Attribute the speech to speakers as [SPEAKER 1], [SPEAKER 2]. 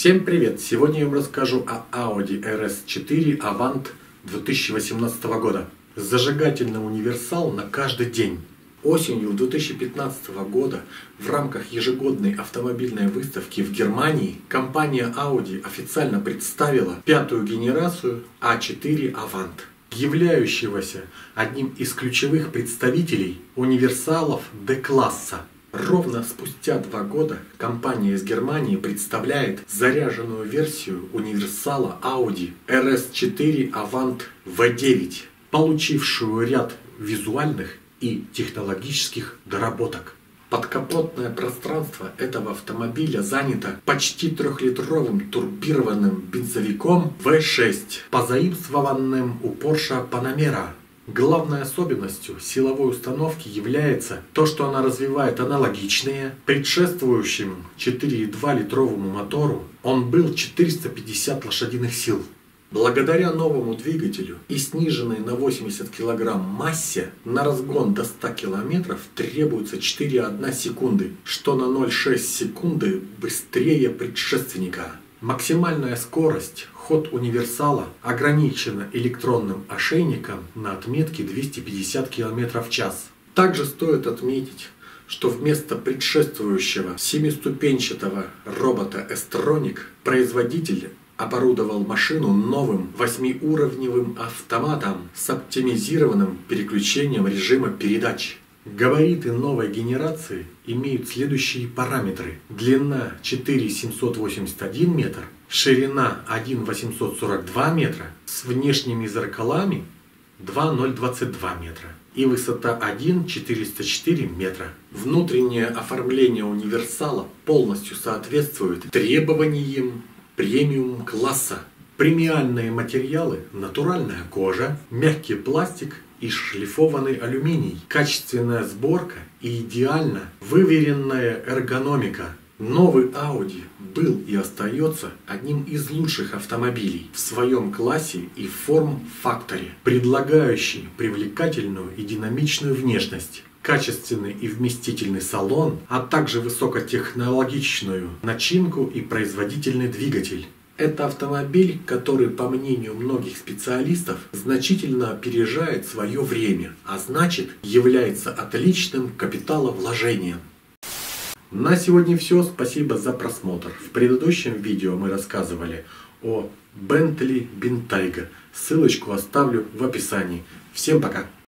[SPEAKER 1] Всем привет! Сегодня я вам расскажу о Audi RS4 Avant 2018 года. Зажигательный универсал на каждый день. Осенью 2015 года в рамках ежегодной автомобильной выставки в Германии компания Audi официально представила пятую генерацию A4 Avant, являющегося одним из ключевых представителей универсалов D-класса Ровно спустя два года компания из Германии представляет заряженную версию универсала Audi RS4 Avant V9, получившую ряд визуальных и технологических доработок. Подкапотное пространство этого автомобиля занято почти трехлитровым турбированным бензовиком V6, позаимствованным у Porsche Panamera Главной особенностью силовой установки является то, что она развивает аналогичные предшествующему 4,2 литровому мотору. Он был 450 лошадиных сил. Благодаря новому двигателю и сниженной на 80 кг массе на разгон до 100 км требуется 4,1 секунды, что на 0,6 секунды быстрее предшественника. Максимальная скорость ход универсала ограничена электронным ошейником на отметке 250 км в час. Также стоит отметить, что вместо предшествующего семиступенчатого робота S-Tronic производитель оборудовал машину новым восьмиуровневым автоматом с оптимизированным переключением режима передач. Габариты новой генерации имеют следующие параметры. Длина 4,781 метр, ширина 1,842 метра, с внешними зеркалами 2,022 метра и высота 1,404 метра. Внутреннее оформление универсала полностью соответствует требованиям премиум класса. Премиальные материалы – натуральная кожа, мягкий пластик и шлифованный алюминий, качественная сборка и идеально выверенная эргономика. Новый Audi был и остается одним из лучших автомобилей в своем классе и форм-факторе, предлагающий привлекательную и динамичную внешность качественный и вместительный салон, а также высокотехнологичную начинку и производительный двигатель. Это автомобиль, который, по мнению многих специалистов, значительно опережает свое время, а значит является отличным капиталовложением. На сегодня все. Спасибо за просмотр. В предыдущем видео мы рассказывали о Bentley Bentayga. Ссылочку оставлю в описании. Всем пока!